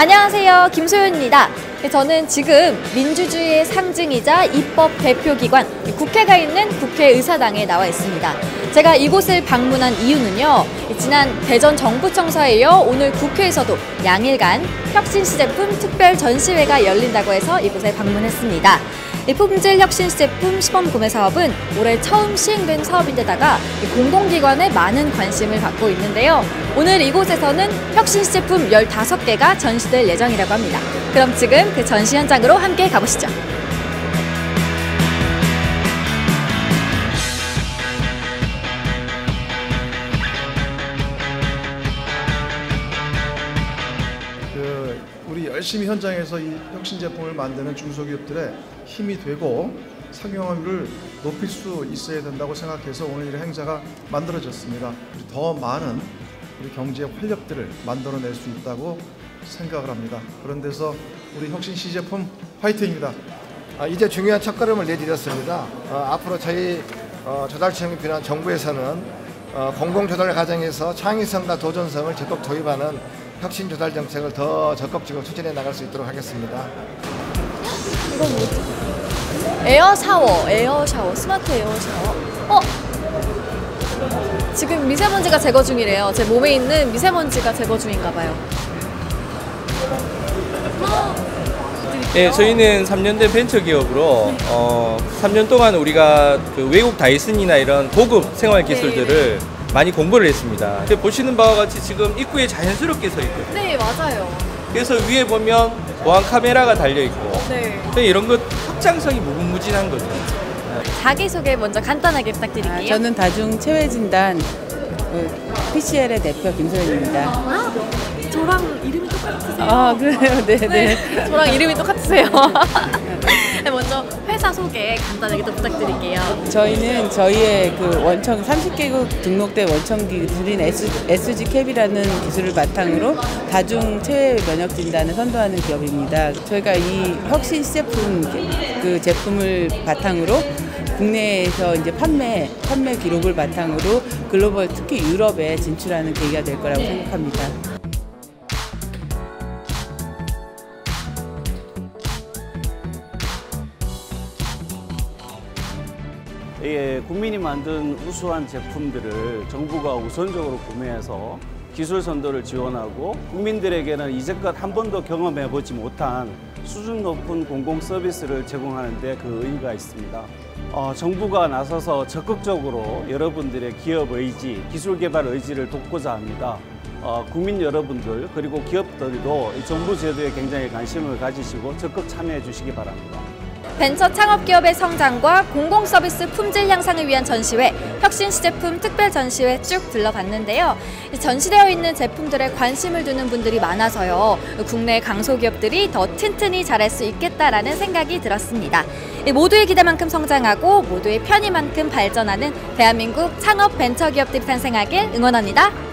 안녕하세요. 김소연입니다. 저는 지금 민주주의의 상징이자 입법 대표기관 국회가 있는 국회의사당에 나와 있습니다. 제가 이곳을 방문한 이유는요. 지난 대전 정부청사에 이어 오늘 국회에서도 양일간 혁신시제품 특별 전시회가 열린다고 해서 이곳에 방문했습니다. 이 품질 혁신 시제품 시범 구매 사업은 올해 처음 시행된 사업인데다가 공공기관에 많은 관심을 받고 있는데요. 오늘 이곳에서는 혁신 시제품 15개가 전시될 예정이라고 합니다. 그럼 지금 그 전시 현장으로 함께 가보시죠. 열심히 현장에서 이 혁신 제품을 만드는 중소기업들의 힘이 되고 상용화율을 높일 수 있어야 된다고 생각해서 오늘 이 행사가 만들어졌습니다. 더 많은 우리 경제 활력들을 만들어낼 수 있다고 생각을 합니다. 그런 데서 우리 혁신 시제품 화이팅입니다. 아, 이제 중요한 첫걸음을 내디뎠습니다. 어, 앞으로 저희 어, 조달청이 필요한 정부에서는 어, 공공조달 과정에서 창의성과 도전성을 적극 도입하는 혁신 조달 정책을 더 적극적으로 추진해 나갈 수 있도록 하겠습니다. 이건 뭐지? 에어 샤워, 에어 샤워, 스마트 에어 샤워. 어? 지금 미세먼지가 제거 중이래요. 제 몸에 있는 미세먼지가 제거 중인가 봐요. 네, 저희는 3년 된 벤처 기업으로 어, 3년 동안 우리가 그 외국 다이슨이나 이런 고급 생활 기술들을 많이 공부를 했습니다. 근데 보시는 바와 같이 지금 입구에 자연스럽게 서 있거든요. 네, 맞아요. 그래서 위에 보면 보안 카메라가 달려 있고 네. 이런 것 확장성이 무궁무진한 거죠. 자기소개 먼저 간단하게 부탁드릴게요. 아, 저는 다중 체외 진단 어, PCL의 대표 김소연입니다. 아, 저랑 이름이 똑같으세요. 아 그래요, 네, 네. 네, 저랑 이름이 똑같으세요. 네, 먼저 회사 소개 간단하게 또 부탁드릴게요. 저희는 저희의 그 원청 30개국 등록된 원청 기술인 SG 캡이라는 기술을 바탕으로 다중 체외 면역 진단을 선도하는 기업입니다. 저희가 이 혁신 시제품 그 제품을 바탕으로 국내에서 이제 판매 판매 기록을 바탕으로 글로벌 특히 유럽에 진출하는 계기가 될 거라고 생각합니다. 예, 국민이 만든 우수한 제품들을 정부가 우선적으로 구매해서 기술 선도를 지원하고 국민들에게는 이제껏 한 번도 경험해 보지 못한 수준 높은 공공 서비스를 제공하는 데 그 의의가 있습니다. 어, 정부가 나서서 적극적으로 여러분들의 기업 의지, 기술 개발 의지를 돕고자 합니다. 어, 국민 여러분들 그리고 기업들도 이 정부 제도에 굉장히 관심을 가지시고 적극 참여해 주시기 바랍니다. 벤처 창업 기업의 성장과 공공 서비스 품질 향상을 위한 전시회, 혁신 시제품 특별 전시회 쭉 둘러봤는데요. 전시되어 있는 제품들에 관심을 두는 분들이 많아서요. 국내 강소기업들이 더 튼튼히 잘할 수 있겠다라는 생각이 들었습니다. 모두의 기대만큼 성장하고 모두의 편의만큼 발전하는 대한민국 창업 벤처 기업들이 탄생하길 응원합니다.